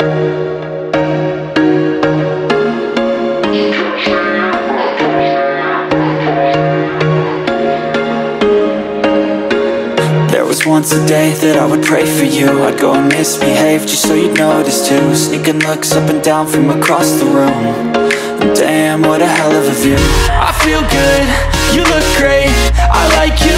There was once a day that I would pray for you. I'd go and misbehave just so you'd notice too. Sneaking looks up and down from across the room. Damn, what a hell of a view. I feel good, you look great I like you,